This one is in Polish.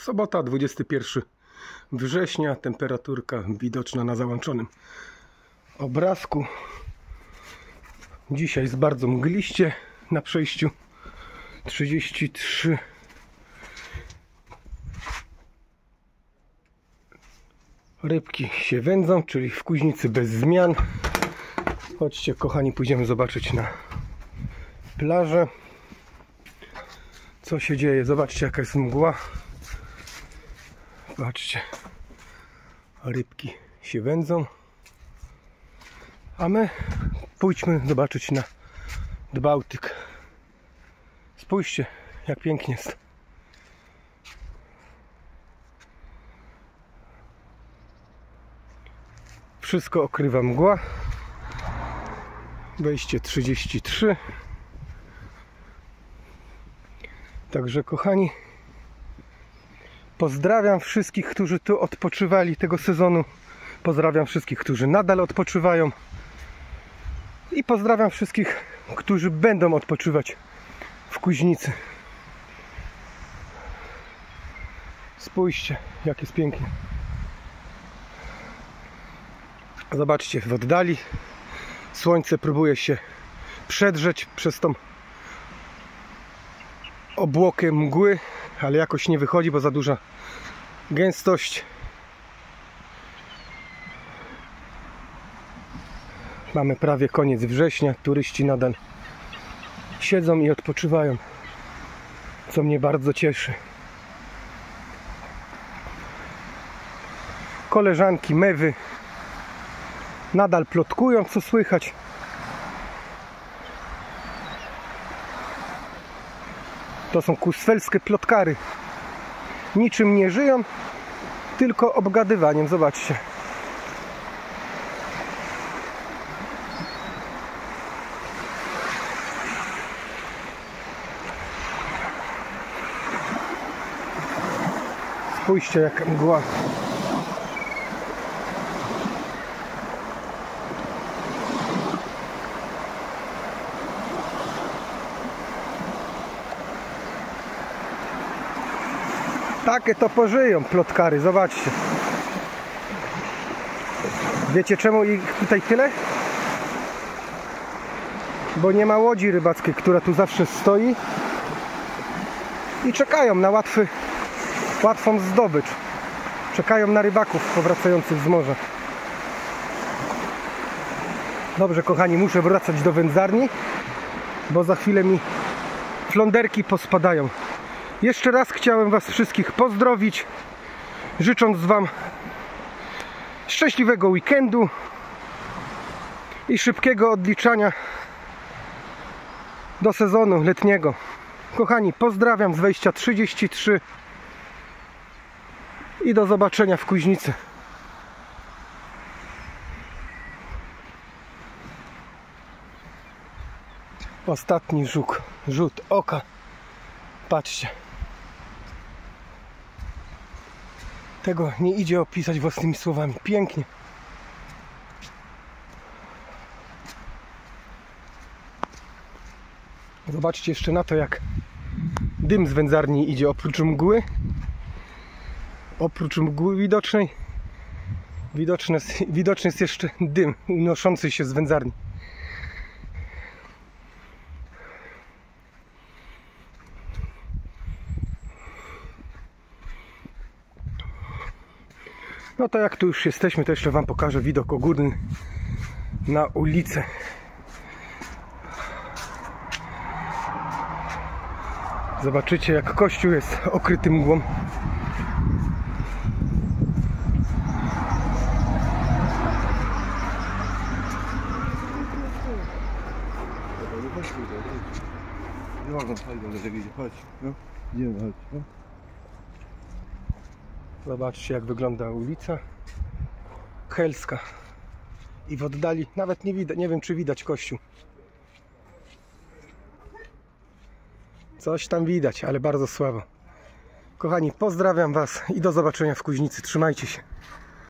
Sobota, 21 września, temperaturka widoczna na załączonym obrazku. Dzisiaj jest bardzo mgliście na przejściu 33 Rybki się wędzą, czyli w kuźnicy bez zmian. Chodźcie kochani, pójdziemy zobaczyć na plażę. Co się dzieje? Zobaczcie jaka jest mgła. Patrzcie. Rybki się wędzą. A my pójdźmy zobaczyć na Bałtyk. Spójrzcie, jak pięknie jest. Wszystko okrywa mgła. Wejście 33. Także kochani, pozdrawiam wszystkich, którzy tu odpoczywali tego sezonu. Pozdrawiam wszystkich, którzy nadal odpoczywają. I pozdrawiam wszystkich, którzy będą odpoczywać w Kuźnicy. Spójrzcie, jak jest pięknie. Zobaczcie, w oddali słońce próbuje się przedrzeć przez tą obłokę mgły, ale jakoś nie wychodzi, bo za duża gęstość. Mamy prawie koniec września, turyści nadal siedzą i odpoczywają, co mnie bardzo cieszy. Koleżanki mewy nadal plotkują, co słychać. To są kusfelskie plotkary. Niczym nie żyją, tylko obgadywaniem. Zobaczcie. Spójrzcie jak mgła. Takie to pożyją plotkary, zobaczcie. Wiecie czemu ich tutaj tyle? Bo nie ma łodzi rybackiej, która tu zawsze stoi i czekają na łatwy, łatwą zdobycz. Czekają na rybaków powracających z morza. Dobrze, kochani, muszę wracać do wędzarni, bo za chwilę mi flonderki pospadają. Jeszcze raz chciałem Was wszystkich pozdrowić, życząc Wam szczęśliwego weekendu i szybkiego odliczania do sezonu letniego. Kochani, pozdrawiam z wejścia 33 i do zobaczenia w Kuźnicy. Ostatni żuk, rzut oka. Patrzcie. Tego nie idzie opisać własnymi słowami. Pięknie. Zobaczcie jeszcze na to, jak dym z wędzarni idzie oprócz mgły. Oprócz mgły widocznej widoczny, widoczny jest jeszcze dym unoszący się z wędzarni. No to jak tu już jesteśmy, to jeszcze Wam pokażę widok ogólny na ulicę. Zobaczycie jak kościół jest okryty mgłą. Nie można chodź, ale jak idzie, chodź. No, idziemy, chodź. No. Zobaczcie jak wygląda ulica Helska. I w oddali nawet nie widać, nie wiem czy widać kościół. Coś tam widać, ale bardzo słabo. Kochani, pozdrawiam Was i do zobaczenia w Kuźnicy. Trzymajcie się.